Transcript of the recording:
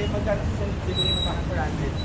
Hindi, magkano sa delivery sa 400?